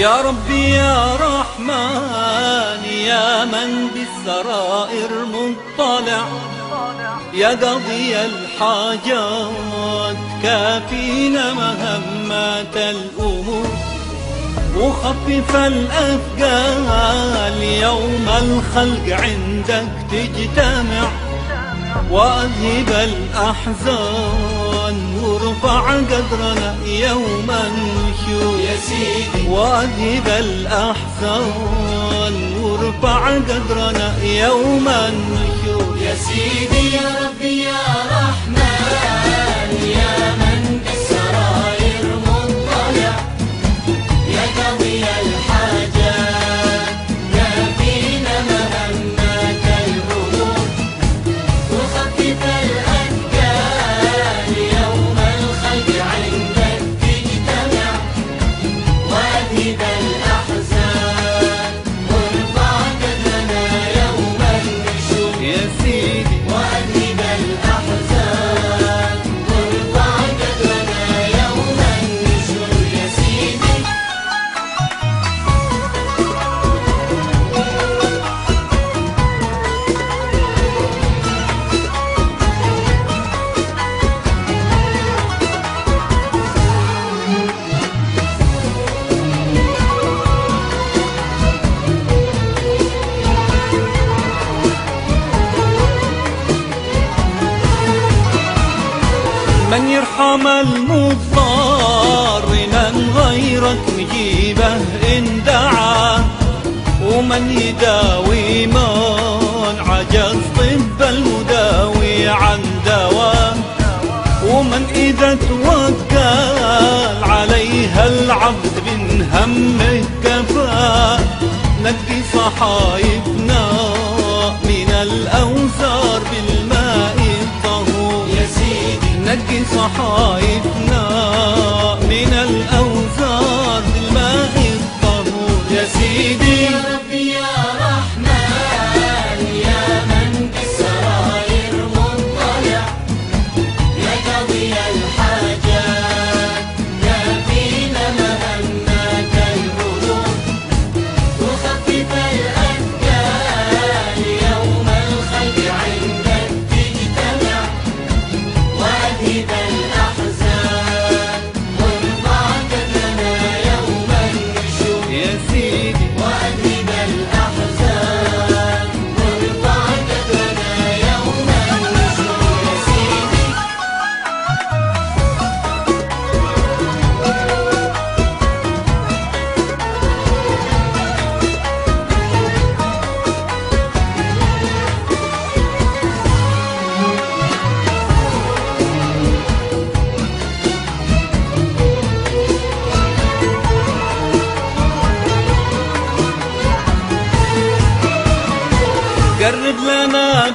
يا ربي يا رحمن يا من بالسرائر مطلع. يا قضي الحاجات كافينا مهمات الأمور. وخفف الأثقال يوم الخلق عندك تجتمع. وأذهب الأحزان وارفع قدرنا يوم وأذهب الأحزان وارفع قدرنا يوم النشور من يرحم المضطر من غيرك نجيبه إن دعا ومن يداوي من عجز طب المداوي عن دواء ومن إذا توكل عليها العبد من همه كفى نقي صحايفنا من الأوزار. صحايفنا.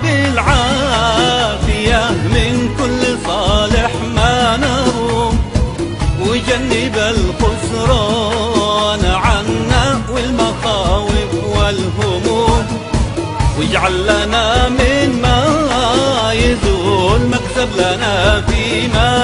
بالعافية من كل صالح ما نروم. وجنب الخسران عنا والمخاوف والهموم. واجعل لنا من ما يزول مكسب لنا فيما